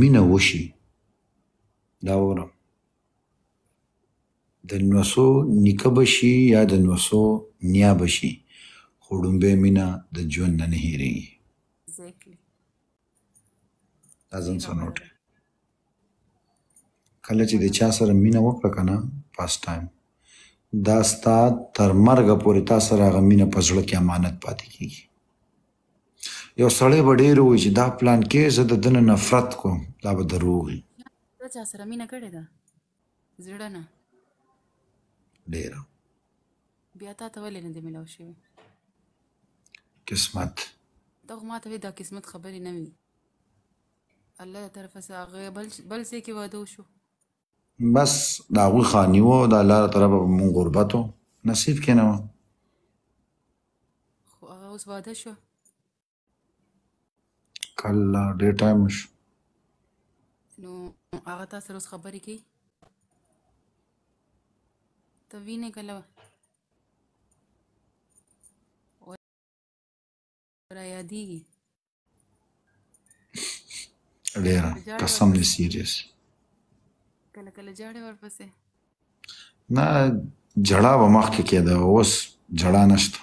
مینه وشي دا اورم د نوسو نیکه بشي یا د نوسو نیا بشي خو ډومبه مینه د ژوند نه نه هیریږي exactly. ازم څه نوټ کله چې د چا سره مینه وکړه کنه فاست ټایم دا ستا تر مرګ پورې تا سره غمینه پزړه کې امانت پاتې کیږي یو سړی به ډېر وایي چې دا پلان کې زه د دنه نفرت کوم دا به دروغي دا چا سره مینه کړې ده زړه نه ډېر بیا تا ته ولې نه دی ملاو شوی قسمت دا خو ماته دا قسمت خبرې نه وي الله طرفه سره هغه بل بل څه کې واده وشو بس د هغوی خاني و د الله له طرفه به مونږ غربت و نصیب کې نه وه خو هغه اوس واده شو کله ډېر ټایم شو نو هغه تا سره اوس خبرې کوي ته وینې کله راياديږي ډیر قسم دې سیریس کله کله جړې ورپسې نه جړا به مخ کې کېده اوس جړا نشته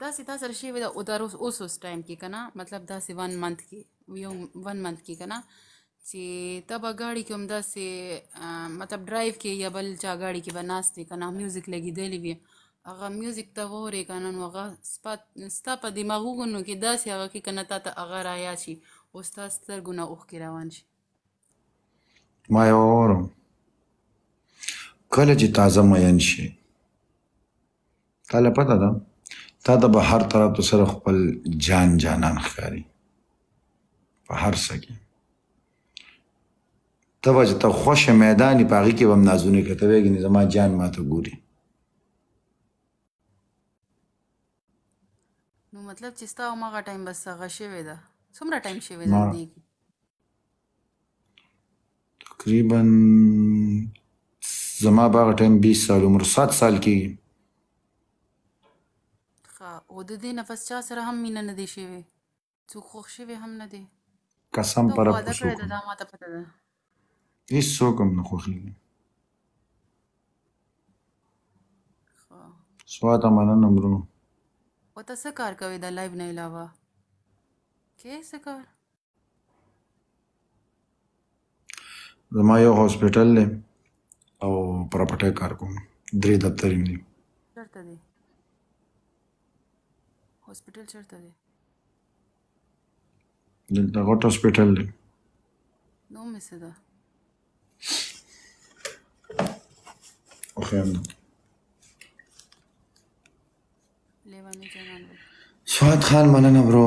دا سي تاسو سره شي ودا او دا اوس اوس ټایم کې کنه مطلب دا سي 1 منث کې یو 1 منث کې کنه چې ته به ګاډي کې هم داسې مطلب ډرایو کې یا بل چا ګاډي کې به ناست که نه میوزیک لګېدلی وي هغه میوزیک ته وورې که نه نو هغه ستا په دماغونو کې داسې هغه کې که نه تا ته هغه رایاد شي او ستا سترګو نه اوښکې روان شي ما یو اورم کله چې تازه مین شي تاله پته ده تا ته به هر طرف ته سره خپل جان جانان ښکاري په هر څه کې ته به چې ته خوښه میداني په هغې کې به هم نازونه کوې ته وایې زما جان ما ته ګوري نو مطلب چې ستا هماغه ټایم بس هغه شوی ده څومره ټایم شوی ده دې کې تقریبا زما باغ ټایم 20 سال عمر 7 سال کېږي ښه او د دې نفس چا سره هم مینه نه دی شوی څوک خوښ شوی هم نه دی قسم پر په واده کړی دا ماته پته ده هیڅ څوک هم نه خوښیږي سواته مننه برو وته څه کار کوي د لایو نه علاوه کې څه کار زما یو هاسپټل دی او پراپرټۍ کار کوم درې دفتر یې دي چېرته دی هاسپټل چېرته دی دلته غټ هاسپټل دی نوم یې څه ده وښیم لیواني جانان سواد خان مننه برو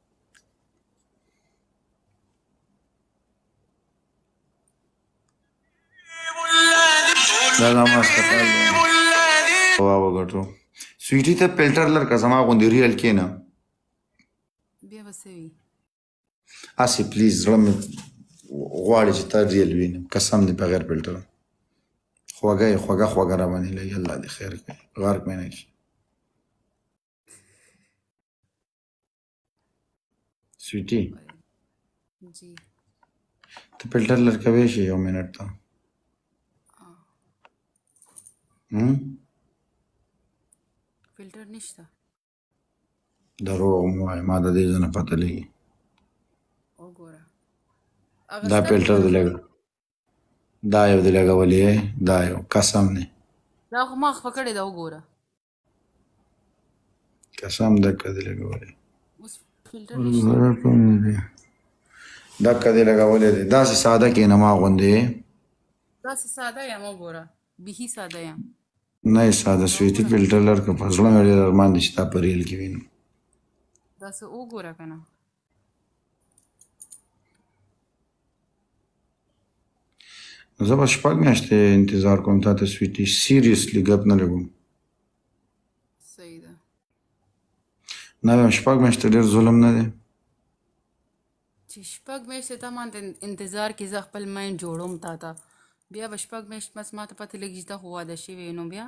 وا وګټو سویټی ته فلټر لر کا زما غوندې ریل کې نه بیا وسوي اسی پلیز زړه مې غواړي چې تا ریل وینم قسم دې بغیر فلټر خوږه خوږه خوږه را باندې لګي الله دې خیر کړي غرق مې نه شي سویټي جی ته فلټر لړکوي شي یو منټ ته هم فلټر نشته درو مو ما د دې نه پته لګي وګوره دا فلټر دی لګ دا یو دی لګولې دا یو قسم نه دا خو ما خپکړې دا وګوره قسم د کدی لګولې دا کدی لګولې دي دا سه ساده کې نه ما غوندې دا سه ساده یم وګوره به ساده یم نه ساده سویتی فلټر لر که پزړه مې ډېر ارمان دي چې تا په ریل کې وینم دا سه وګوره کنه زه به شپږ میاشتې انتظار کوم تا ته سویټي سیریسلی ګپ نه لګوم صحیح ده نه وایم شپږ میاشتې ډېر ظلم نه دی چې شپږ میاشتې تا ما انتظار کې زه خپل ماین جوړوم تا ته بیا به شپږ میاشتې بس ما ته پته لګي چې ته خو واده شوی نو بیا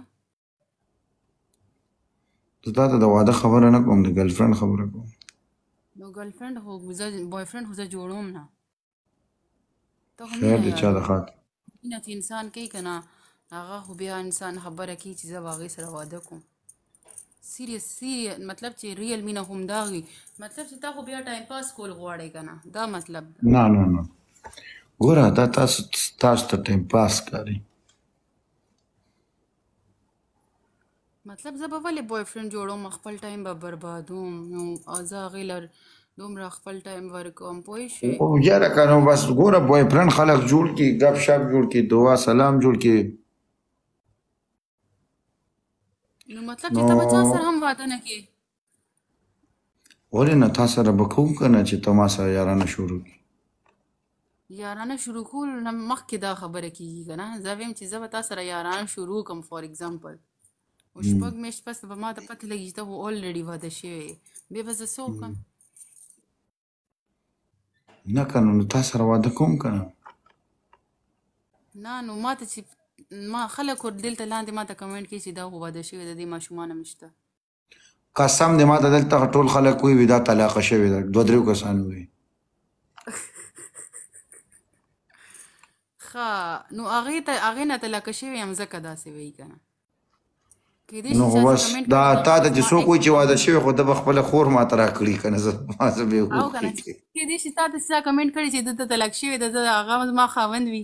زه تا ته د واده خبره نه کوم د ګرل فرند خبره کوم نو ګرل فرند خو زه بوای فرند خو زه جوړوم نه ته خو خیر د چا د خاط نه چې انسان کوي کنه هغه خو بیا انسان خبره کوي چې زه باغې سره واده کوم سیریس سیریس مطلب چې ریل مینه هم دا وي مطلب چې تا خو بیا ټایم پاس کول غواړې کنه دا مطلب نه نه نه ګوره دا تاسو تاسو ته ټایم پاس کاری مطلب زه به ولې بوای فرند جوړوم خپل ټایم به بربادوم نو زه هغې له دومره خپل ټایم ورکوم پوه شوې او یاره که نو بس ګوره بوای فرند خلک جوړ کړي ګپ شپ جوړ کړي دعا سلام جوړ کړي نو مطلب چې ته به چا سره هم واده نه کې ولې نه تا سره به کوم که نه چې ته ما سره یارانه شروع کړي یارانه شروع کول نه مخکې دا خبره کېږي که نه زه ویم چې زه به تا سره یاران شروع کړم فار اګزامپل او شپږ میاشت پس به ما ته پته لګي چې ته خو الریډي واده شوی بیا به زه څه وکړم نه که نه نو تا سره واده کوم که نه نه نو ما ته چې ما خلک ور دلته لاندې ما ته کمنټ کوي چې دا خو واده شوی د دې ماشومان هم شته قسم دې ما ته دلته ټول خلک وي ودا طلاق شوی دا دوه درو کسان وي خا نو هغه ته هغه نه طلاق شوی هم زکه داسې وی کنه نو بس دا تا ته چې څوک وي چې واده شوی خو د خپل خور ما ترا کړی کنه زه ما زه به وو کې دې چې تا ته څه کمنټ کړی چې د طلاق شوی د هغه ما خاوند وي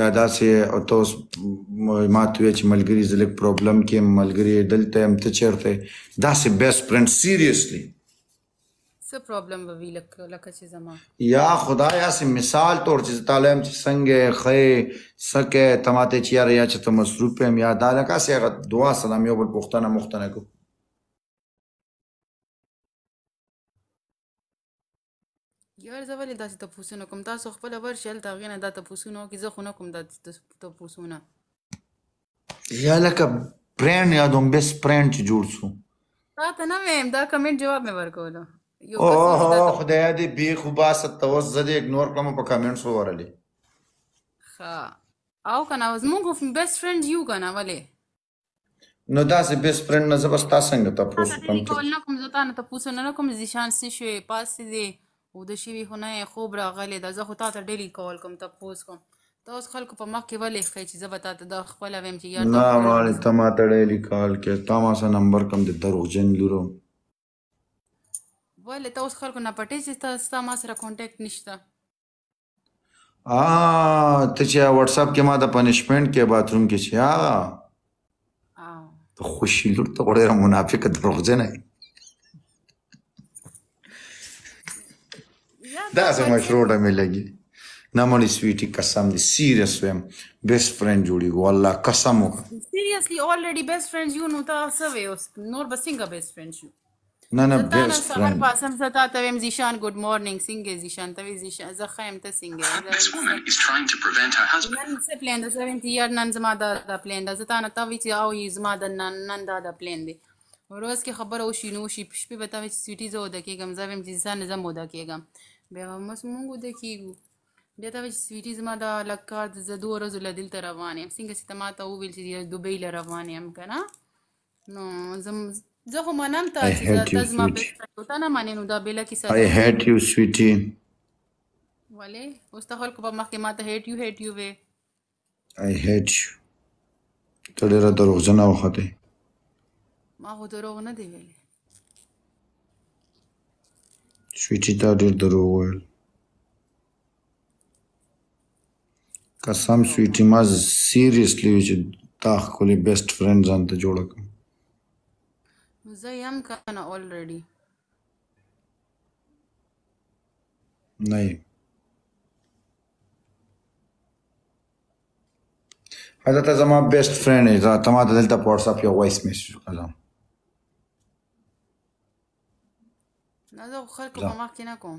یا داسې او ته اوس ما ته وایې چې ملګري زه لږ پرابلم کې یم ملګري دلته یم ته چېرته یې داسې بیسټ فرینډ سیریسلی څه پرابلم به وي لکه چې زما یا خدای هسې مثال طور چې زه تاله یم چې څنګه یې ښه یې څه کوې ته ما ته چې یاره یا چې ته مصروف یم یا دا لکه هسې هغه دعا سلام یو بل پوښتنه مختنه کوو یار زه ولې داسې تپوسونه کوم تاسو خپل ورشي هلته هغې نه دا تپوسونه وکړي زه خو نه کوم دا تپوسونه یا لکه برانډ یا دوم بیس برانډ چې جوړ سو تا ته نه ویم دا کمنټ جواب مې ورکولو اوه خدای دې بی خو باسه توس زه دې اګنور کړم په کمنټس ورلې ها او کنه زمونږ بیس فرند یو کنه ولې نو دا زه بیس فرند نه زبر تاسو څنګه تاسو کوم ته نه کوم زه تاسو تاسو نه کوم ځشان سي شو پاس دي او د شي خو نه خوب راغله دا زه خو تاسو ډیلی کول کوم تاسو کوم تاسو خلکو په مخ کې ولې خې چې زه به تاسو د خپل ویم چې یار نه مال ته ما ته ډیلی کول کې تا ما سره نمبر کوم د دروغجن لورو ولې تاسو خلکو نه پټې چې تاسو ما سره کانټیکټ نشته ا ته چې واتس اپ کې ما د پنشمنت کې باتروم کې چې هغه ته خوشی لور ته ډېر منافق دروغجن نه دا سم مشروطه مې لګي نه مونږ سویټي قسم دي سیریس ویم بیسټ فرند جوړي ګو الله قسم وکړه سیریسلی اولریډي بیسټ فرندز یو نو تاسو وې اوس نور بسنګ بیسټ فرند شو نه نه بیسټ فرند په اصل زه تا ته ویم زیشان ګډ مارنینګ څنګه زیشان ته وی زیشان زه خیم ته څنګه This woman is trying to prevent her husband نن څه پلان ده زه ویم چې یار نن زما دا دا پلان ده زه تا نه تا وی چې او یې زما د نن نن دا دا پلان دی ورځ کې خبره وشي نو شي شپې به تا وی چې سویټي زه وده کېږم زه ویم چې ځان زه موده کېږم بیا به مس مونږ وده کېږو بیا تا وی چې سویټي زما دا لږ کار د زه دوه ورځو له دلته روان یم څنګه چې ته ما ته وویل چې دوبۍ له روان یم که نه نو زم زه خو منم ته چې زه ته زما بل یو ته نه منې نو دا بله کیسه ده هیټ یو سویټي ولې اوس ته خلکو په مخکې ما ته هیټ یو هیټ یو وې آی هیټ یو ته ډېره دروغجنه وختې ما خو دروغ نه دی ویلی سویټي تا ډېر دروغ ویل قسم سویټی ما سیریسلی وی چې تا خپلې بیسټ فرند ځان ته جوړ کړم نو زه یم کنه الریډي نه اته ته زما بیسټ فرند یې زه ته ما دلته په واتس اپ یو وایس میسج وکړم نه زه خلکو په مخ کې نه کوم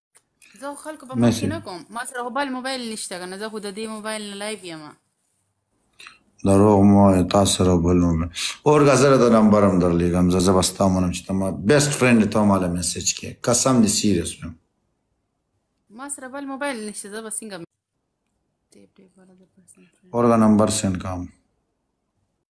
زه خو خلکو په مخ کې ماشي نه کوم ما سره خو بل موبایل نشته کنه زه خو د دې موبایل نه لایو یم دروغ مو وایه تاسو سره بل نوم اورګه زه د نمبر هم درلیږم زه زه به ستا منم چې ته ما بیسټ فرینډ ته ماله میسج کې قسم دې سیریس ویم ما سره بل موبایل نشته زه به څنګه ټیپ ټیپ ولا د پرسنل فرند اورګه نمبر سینډ کوم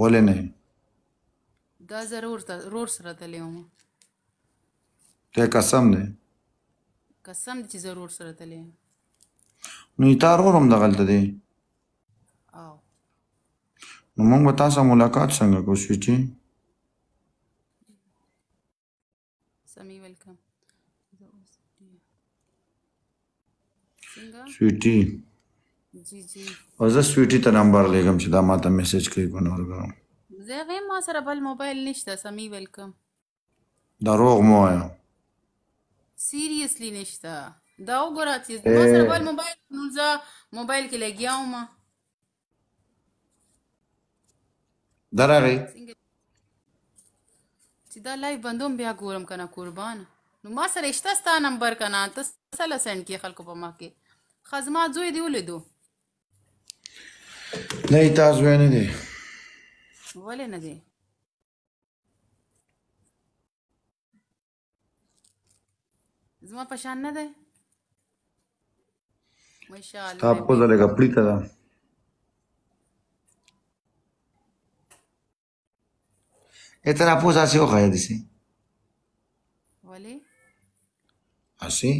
ولې نه دا ضرور ته رور سره تللی وم ته قسم دی قسم چې ضرور سره تللی نو تا رور هم دغلته دی او نو موږ به تاسو ملاقات څنګه کوو چې سمي ویلکم څنګه سویټي جی جی او زه سویټي ته نمبر لګم چې دا ماته میسج کوي کو نور ګرام زه غي ما سره بل موبایل نشته سمي ویلکم دروغ مو وایم سیریسلی نشته دا وګوره چې ما سره بل موبایل نو زه موبایل کې لګیا وم درغی چې دا لایو بندوم بیا ګورم کنه قربان نو ما سره اشته ستا نمبر کنه ته سره سند کې خلکو په ما کې خزما زوی دی ولیدو نه تاسو نه دی ولې نه دی زما پشان نه ده ماشاءالله تاسو په ځل غپړی ته ده اتنا پوزا سی وخایا دي سي ولی اسی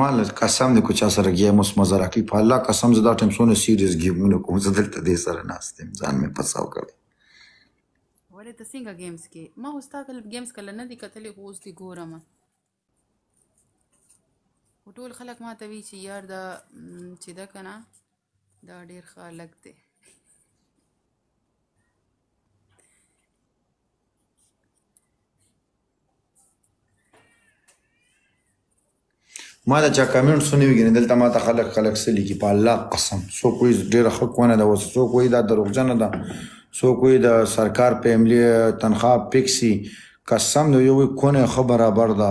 مال قسم دې کو چا سره گیم اوس مزه راکړي په الله قسم زه دا ټیم څونه سیریس گیمونه کوم زه دلته دې سره ناست یم ځان مې پساو کړی ولې ته څنګه گیمز کې ما اوس تا کله گیمز کله نه دي کتلې خو اوس دې ګورم خو ټول خلک ما ته وی چې یار دا چې ده که نه دا ډیر ښه هلک دی ما دا چا کمنټ سنوي غني دلته ما ته خلک خلک سلی کی په الله قسم سو کوئی ډیر حق ونه دا وس سو کوئی دا دروغجن ده سو کوئی دا سرکار په عملی تنخواه پکسي قسم نو یو کونه خبره برده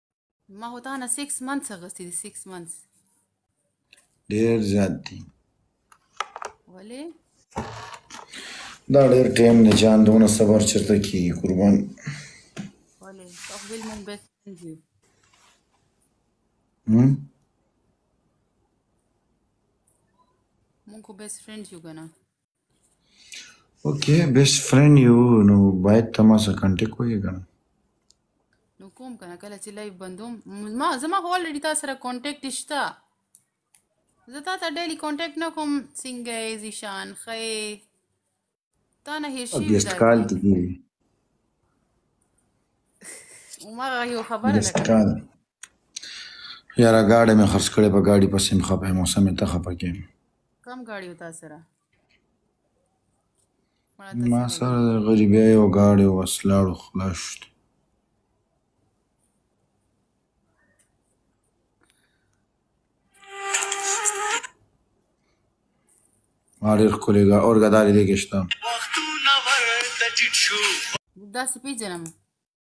ما هو تا نه 6 منث غوښتي دي 6 منث ډیر زیات دي ولې دا ډیر ټیم نه جان دونه صبر چرته کی قربان ولې تقبل من بس انجو هم مونږ خو بیسټ فرند یو کنه اوکې بیسټ فرند یو نو باید ته ما سره کنټیکټ وکړې کنه نو کوم کنه کله چې لایو بندوم ما زما هو الریډي تاسو سره کانټیکټ شته زه تا ته ډیلی کانټیکټ نه کوم څنګه یې زیشان ښه تا نه هیر شي بیسټ کال دی ما یو خبره ده یاره ګاډه مې خرڅ کړې په ګاډي پسې مخه په موسم ته خپه کېم کم ګاډي و تاسو سره ما سره د غریبیا یو ګاډی وس لاړو خلاص شو ما ډېر ښکلې اورګه دا لیدې کې شته داسې پېژنم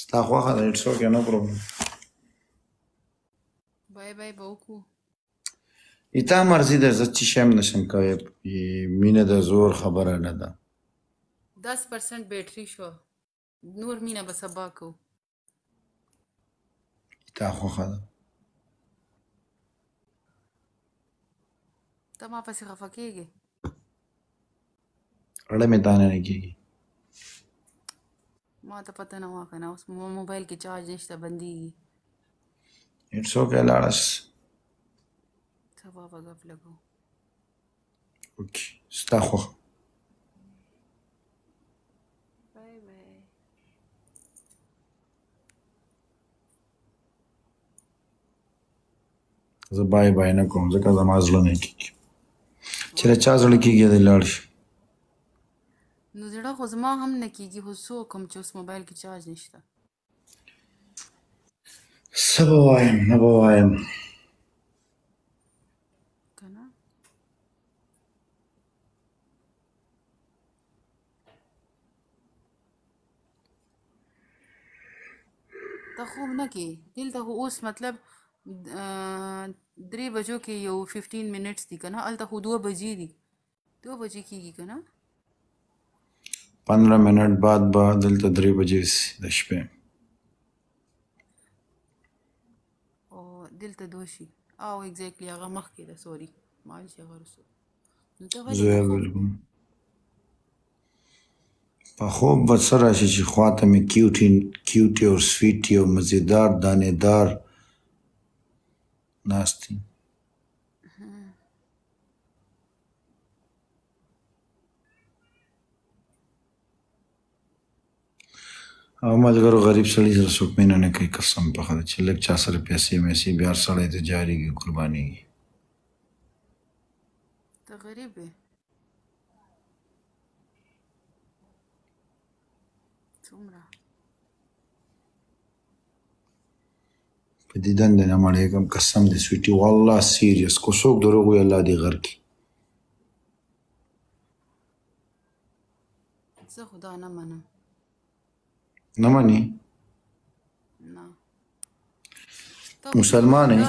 ستا خوښه ده اټس اوکې نو پرابلم بای بای به وکړو ایتا مرزي ده زه چې شم نشم کوي مینه د زور خبره نه ده 10% بیټری شو نور مینه به سبا کو ایتا خوخه ده ته ما پسې خفه کېږې اړه مې تانه نه کېږي ما ته پته نه وه که نه اوس مو موبایل کې چارج نشته بندېږي اټس اوکې لاړه شي سبا به ګپ لګو اوکې ستا خوښه زه بای بای نه کوم ځکه زما زړه نه کېږي چې له چا زړه کېږي دی لاړ شي نو زړه خو زما هم نه کېږي خو څه وکړم چې اوس موبایل کې چارج نشته څه به وایم نه به وایم ته خوب نه کې دلته خو اوس مطلب درې بجو کې یو 15 منټس دي کنه الته خو 2 بجې دي 2 بجې کېږي کنه 15 منټ بعد به دلته درې بجې د شپې او دلته دوه شي او ایگزیکټلی هغه مخکې ده سوري مال شي هغه رسو زویا بالکل په خوب به څه راشي چې خوا ته مې کیوټي کیوټي او سویټي او مزیدار دانېدار ناست دي او ملګرو غریب سړي سره څوک مینه نه کوي قسم په خدای چې لږ چا سره پیسې میسې بیا سړی ته جارېږي قربانېږي ته غریب یې څومره په دې دنده نه مړېږم قسم دې سویټي والله سیریس کو څوک دروغ وي الله دې غر کړي زه خدا نه منم نه مني نه مسلمان یې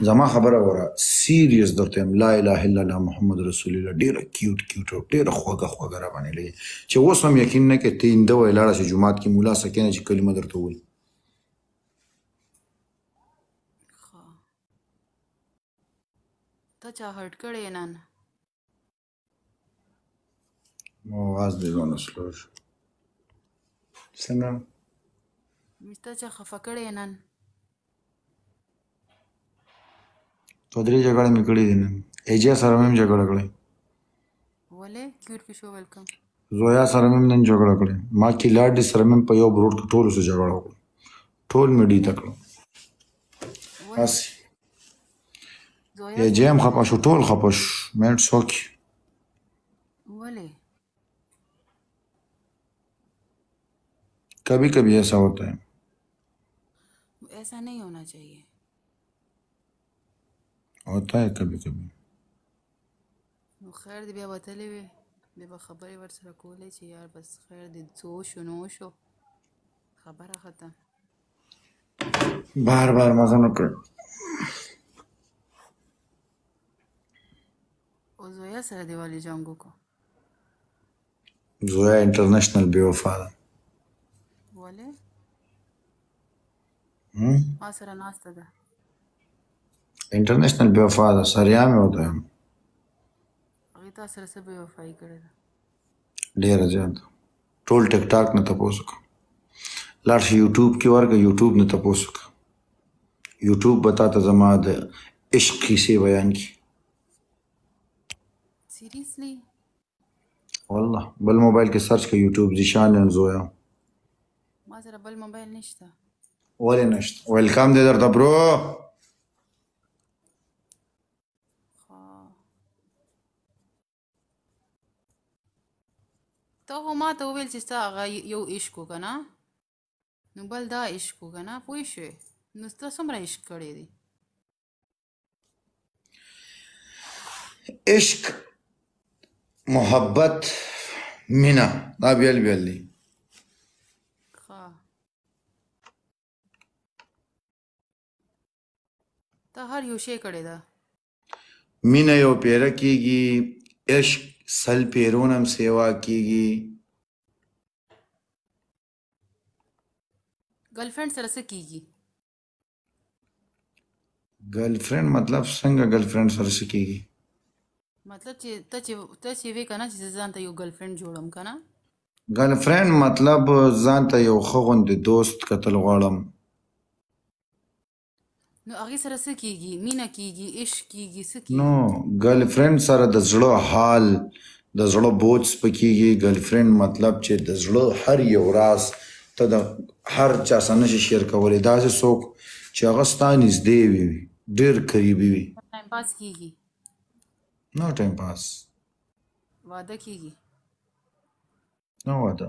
زما خبره وره سیریس درته یم لا اله الا الله محمد رسول الله ډیر کیوټ کیوټ او ډیر خوګه خوګه را باندې لګي چې اوس هم یقین نه کې ته انده وای لاړه چې جمعات کې مولا سکینه چې کلمه درته وایي ته چا هرټ کړې نن واز دې ونه سلو شو څنګه مستا چې خفه کړی نن تو درې جګړه مې کړې دي نن ایجیا سره مې جګړه کړې ولې کیور کې شو ویلکم زویا سره مې نن جګړه کړې ما کې لاډ سره مې په یو بروډ کې ټول سره جګړه وکړه ټول مې ډی تکړه هسې زویا یا جیم زویا خپه شو ټول خپه شو مېټ څوکي ولې کبي کبي ایسا ہوتا ہے ایسا نه ہونا چاهیے ہوتا ہے کبي کبي نو خیر دی بیا وتلې وې بیا به خبرې ورسره کولې چې یار بس خیر دی څو شو نو شو خبره ختم بار بار مزه نه کړ او زویا سره دیوالی جنگ وکړو زویا انټرنیشنل بی وفا ده ولې ما سره ناسته ده انټرنیشنل بی وفا ده سریا مې وته هغه تاسو سره څه بی وفای کړی ده ډیر زیات ټول ټیک ټاک نه تاسو کو لاړ شي یوټیوب کې ورګه یوټیوب نه تاسو کو یوټیوب به تاسو زما د عشق کیسه بیان کی سیریسلی والله بل موبایل کې سرچ کړئ یوټیوب ذیشان ان زویا ما سره بل موبایل نشته ولې نشته ویلکم دې درته برو ته خو ما ته وویل چې ستا هغه یو عشق و که نه نو بل دا عشق و که نه پوه شوې نو ستا څومره عشق کړی دی عشق محبت مینا دا بیل بیل دی ته هر یو شی کړی ده مینه یو پیره کیږي عشق سل پیرونم سیوا کیږي ګرلفرند سره څه کیږي ګرلفرند مطلب څنګه ګرلفرند سره څه کیږي مطلب چې ته چې ته چې وې کنه چې ځان ته یو ګرلفرند جوړم کنه ګرلفرند مطلب ځان ته یو خغوند دوست قتل غواړم نو هغه سره څه کیږي مینا کیږي عشق کیږي څه کیږي نو ګرل فرند سره د زړه حال د زړه بوج سپکیږي ګرل فرند مطلب چې د زړه هر یو راز ته د هر چا سره نشي شیر کولای دا چې څوک چې هغه ستا نږدې وي ډیر قریبي وي ټایم پاس کیږي نو ټایم پاس واده کیږي نو واده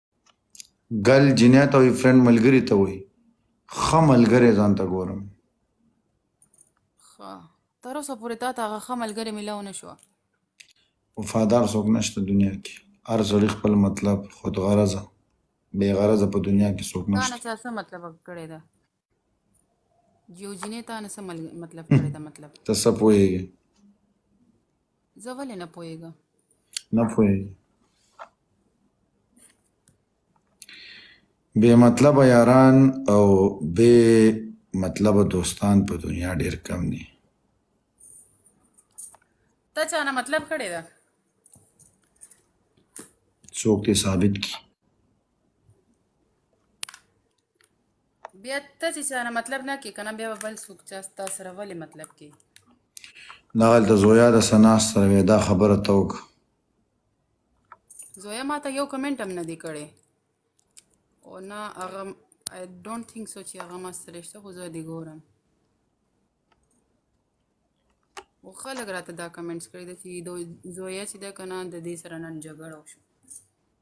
ګل جنې ته وي فرند ملګری ته وي ښه ملګری ځان ته ګورم ښه تر اوسه پورې تا ته هغه ښه ملګری ملاو نه شو وفادار څوک نشته دنیا کې هر سړی خپل مطلب خود غرضه بې غرضه په دنیا کې څوک نشته تا نه څه مطلب کړی ده یو جنې تا نه څه مطلب کړی دا مطلب ته څه پوهېږې زه ولې نه پوهېږم نه پوهېږې بې مطلبه یاران او بې مطلبه دوستان په دنیا ډېر کم دي تا چا نه مطلب کړی ده څوک دې ثابت کړي بیا ته چې سره مطلب نه کې کنه بیا بل څوک چې تاسو سره ولې مطلب کې نغل ته زویا د سنا سره وې دا خبره توک زویا ما ته یو کمنټ هم نه دی کړی او نه هغه آی ډونټ ثینک سو چې هغه ما سره شته خو زه دی ګورم او خلک راته دا کمنټس کړی د چې زویا چې دا کنه د دې سره نن جګړه وشو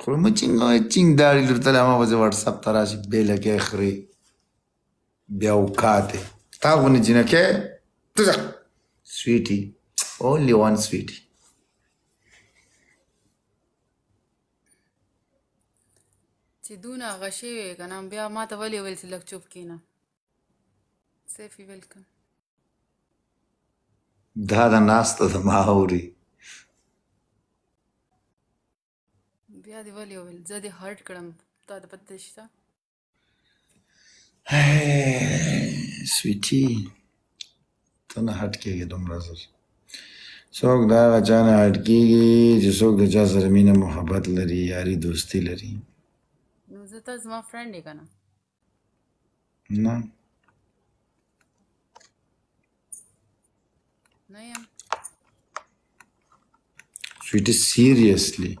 خو مې چنګ چنګ داړي درته ما په واتس اپ ته راشي به لګي خري بیا وکاته تا غو نه جنکه ته سویټي اونلی وان سویټي چې دونه غشي وي کنه بیا ما ته ولې ویل چې لک چوپ کینه سیفی ویلکم دا د ناسته زما اوري بیا دی ولی ویل زه دې هارډ کړم تا د پته شته سویټي ته نه هټ کېږي دومره زر څوک د هغه چا نه هټ کېږي چې څوک د چا سره مینه محبت لري یاري دوستي لري نو زه ته زما فرینډ یې که نه نه نه یم سویټي سیریسلی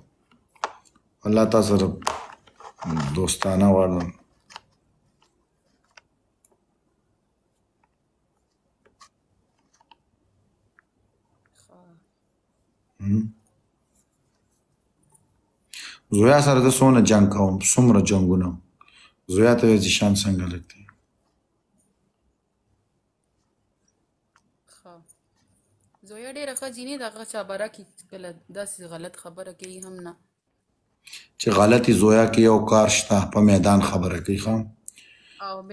الله تاسو سره دوستانه غواړم زویا سره د سونه جنگ کوم سمره جنگونه زویا ته چې شان څنګه لګتي زویا ډیره ښه جینې دغه چا برکه کله داسې غلط خبره کوي هم نه چې غلطي زویا کې یو کار شته په میدان خبره کوي خام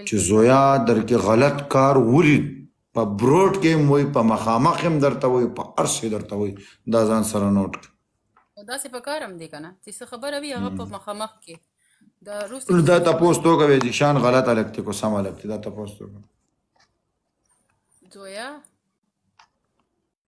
چې زویا درکې غلط کار ولید په بروډ کې موي په مخامخ هم درته وي په ارسه درته وي دا ځان سره نوٹ دا څه په کارم دی کنه چې څه خبره وي هغه په مخامخ کې دا روس دا تاسو ته کوي چې شان غلط الکته کو سم الکته دا تاسو ته زویا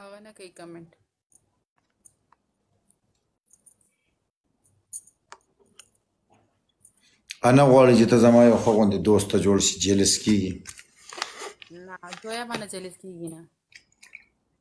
هغه نه کوي کمنټ انا غواړي چې ته زما یو ښه غوندې دوست ته جوړ شي جلس کېږي نه دویمه نه جلس کېږي نه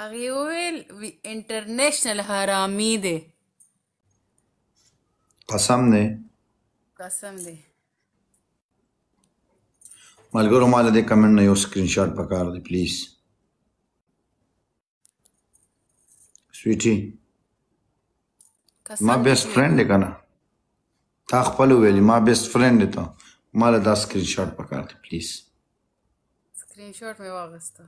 هغې وویل وی انټرنیشنل حرامي دی قسم دی قسم دی ملګرو ما د دې کمنټ نه یو سکرین شاټ پکار دی پلیز سویټي ما بیسټ فرند دی کنه تا خپل ویلی ما بیسټ فرند دی ته ما له دا سکرین شاټ پکار دی پلیز سکرین شاټ مې واغسته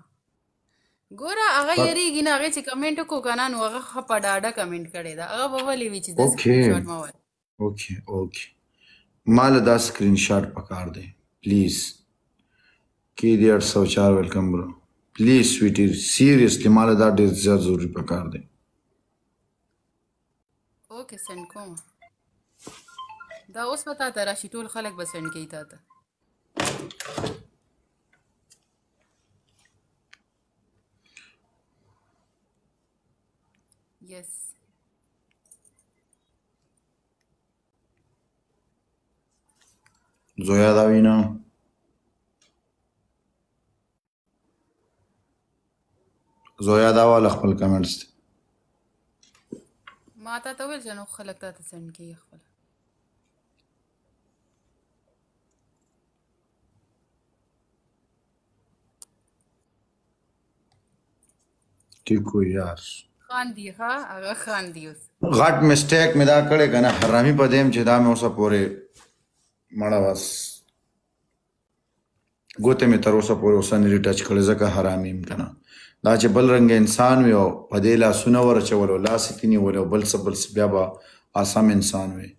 ګوره هغه یریږي نه هغه چې کمنټ وکړو کنه نو هغه په ډاډه کمنټ کړي دا هغه به ولې وی چې د سکرین شاټ ما ول اوکې اوکې مال دا سکرین شاټ پکار دی پلیز کې دی 804 ویلکم برو پلیز سویټی سیریس ته مال دا ډیر زیات ضروری پکار دی اوکې سند کوم دا اوس پتا ته راشي ټول خلک به سند کوي تا ته Yes. Zoya Davina. زویا دا والا خپل کمنټس دی ما تا ته ویل چې نو خلک تا ته سند کیږي خپل ټیکو یار خاندي ها هغه خاندي اوس غټ میسټیک مې دا کړې کنه حرامي په دیم چې دا مې اوسه پورې مړه واس ګوته مې تر اوسه پورې اوسه نه ټچ کړې ځکه حرامي م کنه دا چې بل رنګ انسان وي او په دې لاسونه ورچول او لاس یې تینی ول او بل څه بل څه بیا به آسام انسان وي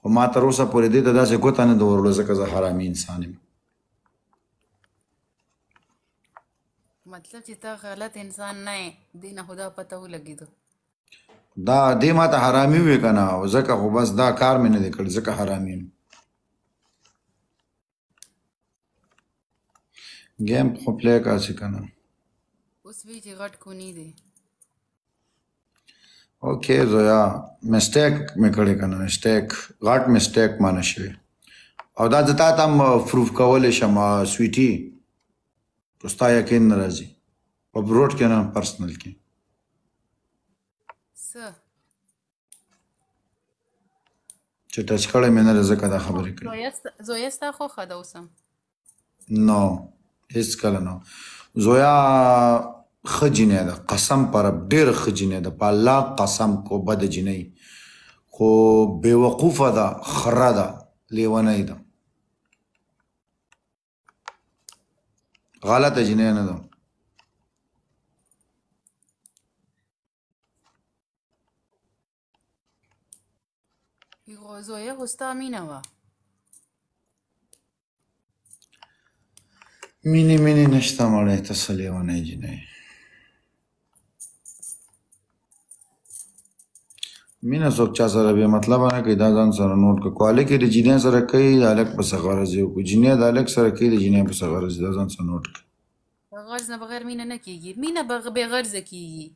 خو ما تر اوسه پورې دې ته داسې ګوته نه ده ورغله ځکه زه حرامي انسان یم مطلب چې ته غلط انسان نه یې دې نه خدا پته ولګېدو دا دې ما ته حرامي وې که نه ځکه خو بس دا کار مې نه دی کړی ځکه حرامي یم گیم خو پلی کاسې که نه اوس وی چې غټ کونی دی اوکې زویا مسټیک مې کړی که نه مسټیک غټ مسټیک مانه شوی او دا زه تا ته هم پروف کولی شم سویټي په ستا یقین نه راځي په بروډ کې نه پرسنل کې څه چې ټچ کړی مې نه ځکه دا خبرې کوي زویا ستا خوښه ده اوسم نو هیڅ کله نو زویا ښه جینۍ ده قسم پر رب ډېره ښه جینۍ ده په الله قسم کو بده جینۍ خو بېوقوفه ده خره ده لیونۍ ده غلطه جینۍ نه ده ای غوزویه خوستا مینه وه مینه مینه نشته مړی ته څه لیونی جینۍ مینه څوک چا سره بې مطلبه نه کوي دا ځان سره نوټ کړه کو هلک یې د جینۍ سره کوي د هلک پسې غرض یې وکړو جینۍ د هلک سره کوي د جینۍ پسې غرض یې دا ځان سره نوټ کړه غرض نه بغیر مینه نه کیږي مینه بغ بې غرضه کیږي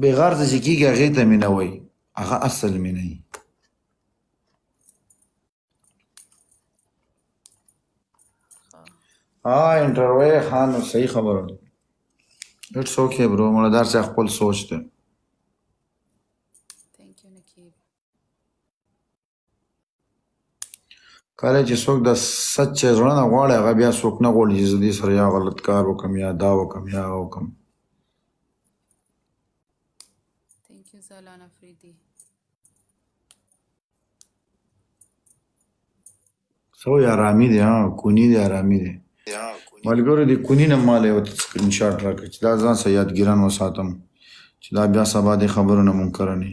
بې غرضه چې کیږي هغه ته مینه وای هغه اصل مینه ای ها انټروي خان صحیح خبره ده اټس اوکي برو مړه دار څه خپل سوچ ته کله چې څوک د سچ چې زړه نه غواړي هغه بیا څوک نه غواړي چې زه دې سره یا غلط کار وکم یا دا وکم یا وکم Thank you, Zalana Fridi. سو یا رامی دی ها کونی دی رامی دی ملګرو دی کونی نه مال یو سکرین شاټ راکړ چې دا ځان سه یادګیران وساتم چې دا بیا سبا د خبرو نه منکر نه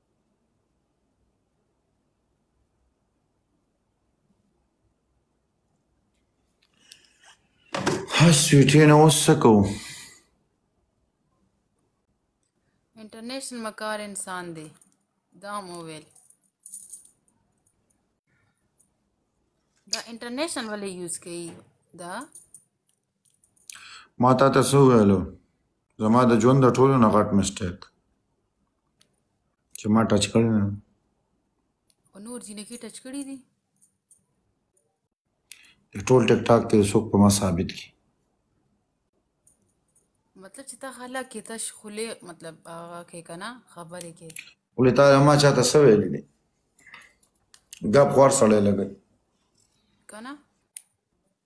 سویټې نه اوس څه کوو انټرنیشنل مکار انسان دی دا مو ویل دا انټرنیشنل ولې یوز کوي دا ما تا ته څه ویلو زما د ژوند د ټولو نه غټ مسټیک چې ما ټچ کړی نه او نور جنکی ټچ کړی دي ټول ټیک ټاک ته څوک په ما ثابت کی مطلب چې تا خلا کې تش خله مطلب هغه کې کنه خبرې کې ولې تا ما چاته څه ویل دي غب خور سره لګي کنه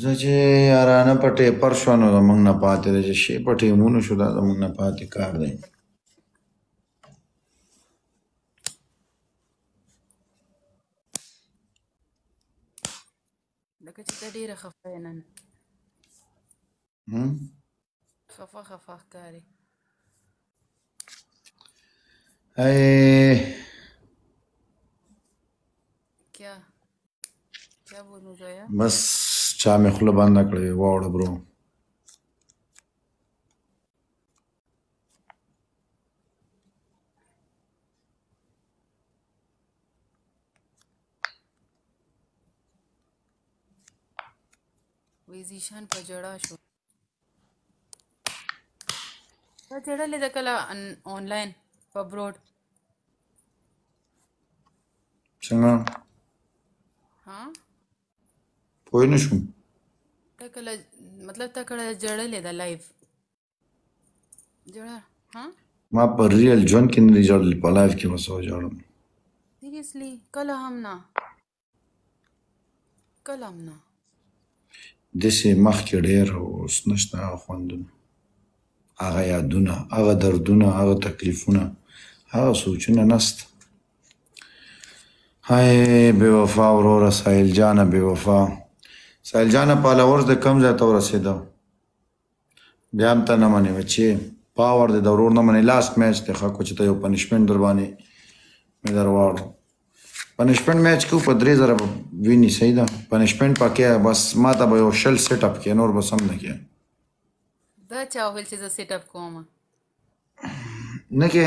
زه چې یارانه په ټیپر شو نو زمونږ نه پاتې دی چې شی په ټیمونو شو دا زمونږ نه پاتې کار دی لکه چې ته ډېره خفه یې نن هم؟ خفه خفه ښکاري ای کیا کیا بولو گیا بس چا مې خوله بنده کړې واوړه برو وی زیشان په جړا شو دا جړا لږه کله آنلاین په بروډ څنګه ها پوه نه شوم ته کله مطلب ته کله جړلې ده لایف جوړه ها ما په ریل ژوند کې نه جوړل په لایف کې وسو جوړم سیریسلی کله هم نه کله هم نه دسه مخ کې ډېر اوس نشته خوندونه هغه یادونه هغه دردونه هغه تکلیفونه هغه سوچونه نشته هاي بے وفا وروره ساحل جانه بے وفا ساحل جانه پالورز د کم ځای ته ورسېدم بیا هم ته نه منې بچې پاور دی د ورور نه منې لاست میچ دی ښه کو چې ته یو پنشمنټ در باندې مې در واړو پنشمنټ میچ کو په درې زره به ویني صحیح ده پنشمنټ پکې بس ما ته به یو شل سیټ اپ کې نور به سم نه کې دا چا ویل چې زه سیټ اپ کوم نه کې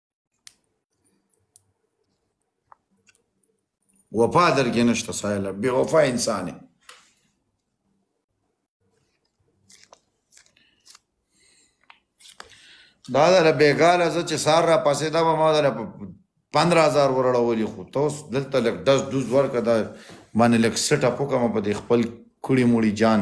وفا در کې نشته سایل بی وفا انسان یې دا د بیګاله زه چې سار را پاسې دا به ما د 15000 ورړولې خو توس دلته لک 10 دوز ورکه دا باندې لک سټ اپ کوم په خپل کړي موړي جان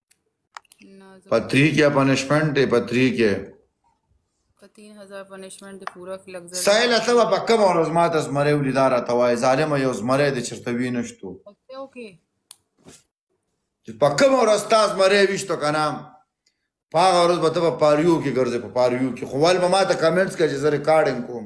پتری کیا پنشمنٹ دی پتری کې په 3000 پنشمنټ د پورا کلک زر سایل ته په کم ورځ ماته زمره ولیدار ته وای ظالم یو زمره د چرته وینشتو اوکې اوکې چې په کم ورځ تاسو مری وشتو کنه پاغه ورځ به ته په پاریو کې ګرځې په پاریو کې خوال به ماته کمنټس کوي چې زه ریکارډینګ کوم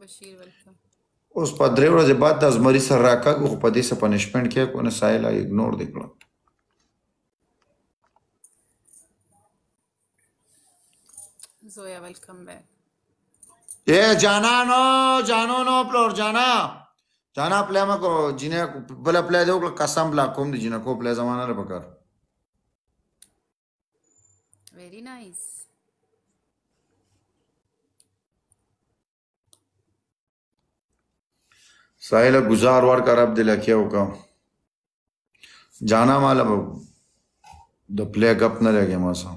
بشیر ویلکم اوس په درې ورځې بعد د ازمري سره راکاږ خو په دې سره پنشمنټ کې کو نه سایل ایګنور دی کړو زویا ویلکم بیک اے جانانو جانونو پلور جانا جانا پلې ما کو جنہ بل پلې دی وکړه قسم بلا کوم دی جنہ کو پلې زمانہ نه پکار Very nice. ساحل گزار ور کا رب دل کیا وکا جانا مالا بو د پلیګ اپ نه لګې ما سم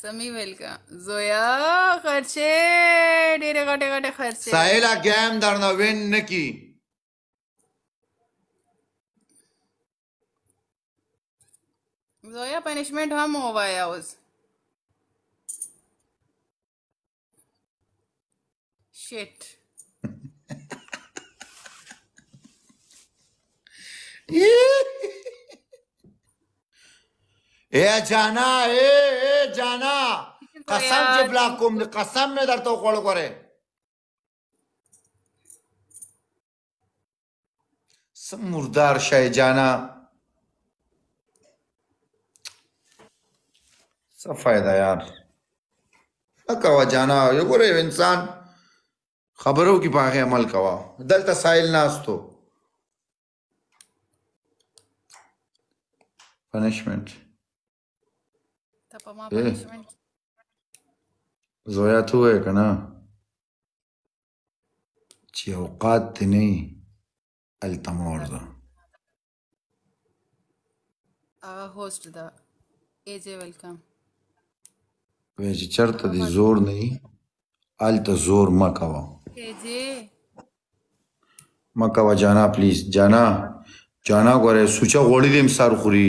سمي ویل کا زویا خرچه ډېرې غټې غټې خرچه سایلا ګیم درنه وین نکی زویا پنیشمنت هم وایا اوس Shit. اے جانا اے اے جانا قسم چې بلا کوم قسم مې درته وخوړ غره سم مردار شای جانا څه فائدہ یار اکوا جانا یو ګره انسان خبرو کې پاغه عمل کوا دلته سائل ناستو پنشمنت ته په ما پنشمنت زویا ته وای کنه چې اوقات ته نه التمور ده هغه هوست ده ایزه ویلکم وای چې چرته دی زور نه الته زور مکوا ایزه مکوا جانا پلیز جانا جانا غره سوچا غوړی دیم سر خوري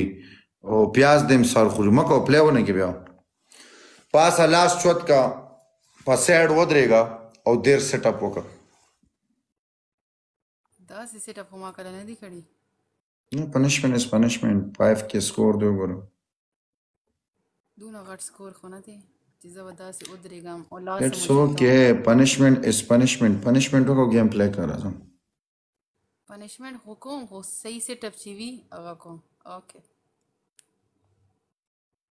او پیاز دیم سر خوري مکوا پلیونه کې بیا پاسه لاس چوت کا په سایډ ودرېږه او دیر سیټ اپ وکړه دا سې سیټ اپ ما کړه نه دی کړی نو پنشمنت اس پنشمنت 5 کې سکور دی وګورم دونه غټ سکور خو نه دی چې زه ودا سې ودرېږم او لاس مو اټس اوکې پنشمنت اس پنشمنت پنشمنت وکړو گیم پلی کړه راځم پنشمنت خو کوم خو صحیح سیټ اپ چی وی هغه کوم اوکې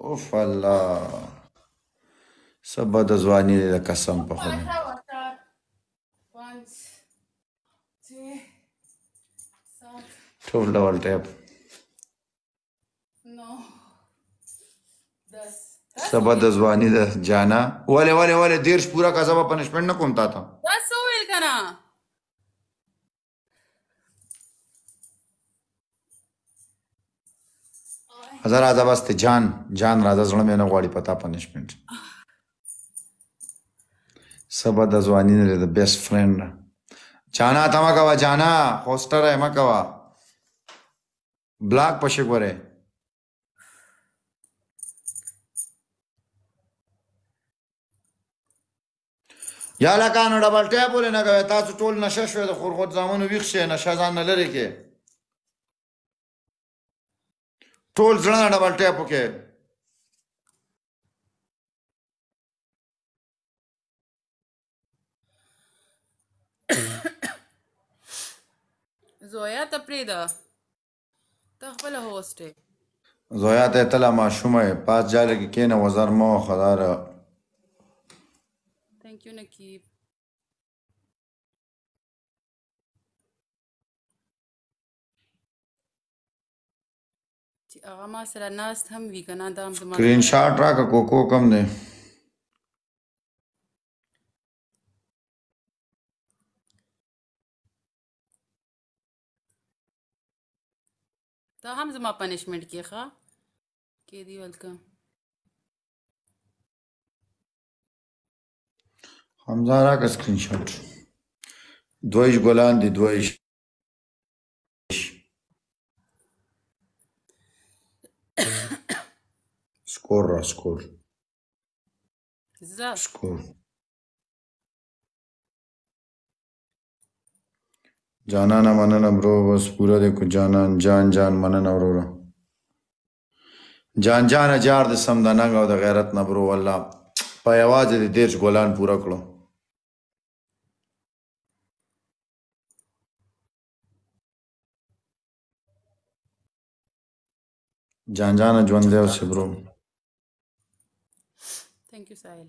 اوف الله سبا د ځواني د قسم په خدای ټول ډول ټیپ سبا د ځواني د جانا وله وله وله دیرش پورا کا سبا پنشمنت نه کوم تا ته بس ویل کنه هزار راځه بس ته جان جان راځه زړه مې نه غواړي پتا پنشمنت سبا د ځواني نه د بیسټ فرند جانا ته ما کوا جانا هوستر ما کوا بلاک پښه ګوره یا لکانو ډبل ټیپ ولې نه کوي تاسو ټول نشه شوي د خورخوت زامنو ویښ شي نشه ځان نه لري کې ټول ځړنه ډبل ټیپ وکړي زویا ته پریده ته خپل هوست یې زویا ته تلا ماشومه یې پاس جاله کې کینه وزر مو خدار ثانک یو نقیب چې هغه ما سره ناست هم وی کنه دا هم زما سکرین شاټ راکا کوکو کم دی ته هم زما پنشمنت کې ښه کې دی ولکه همزه راکه سکرین شاټ دویش ګلان دی دویش سکور را سکور زه سکور جانانه مننه برو بس پوره دی کو جانان جان جان مننه وروره جان جان جار د سم د ننګ او د غیرت نه برو والله په یوازې د دیرش ګلان پوره کړو جان جان ژوند دی اوسې برو ثانک یو ساحل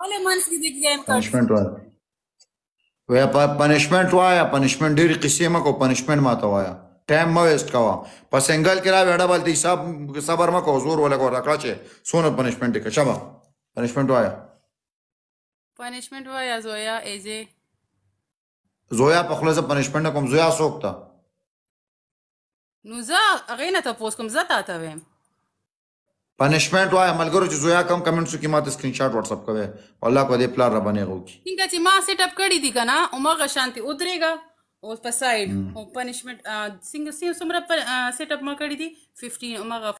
ولې منفي د ګیم کارت پنشمنټ وایه ویا پنشمنټ وایه پنشمنټ ډېری قصې مه کو پنشمنټ ماته وایه ټایم مه ویسټ کوه په سنگل کې را ویډه بل دی حساب صبر مه کو زور ولا کو راکړه چې سونه پنشمنټ کې شبا پنشمنټ وایه پنشمنټ وایه زویا ایزه زویا په خپل ځ پنشمنټ کوم زویا سوکتا نو زه غینه ته پوس کوم زه تا ته ویم پنشمنت وای ملګرو چې زویا کم کمنټس کې ماته سکرین شاټ واتس اپ کوي الله کو دې پلار را باندې غو کی څنګه چې ما سیټ اپ کړی دی کنه او مغه شانتي ودرېګا او په سایډ او پنشمنت څنګه سیم سمره سیټ اپ ما کړی دی 15 مغه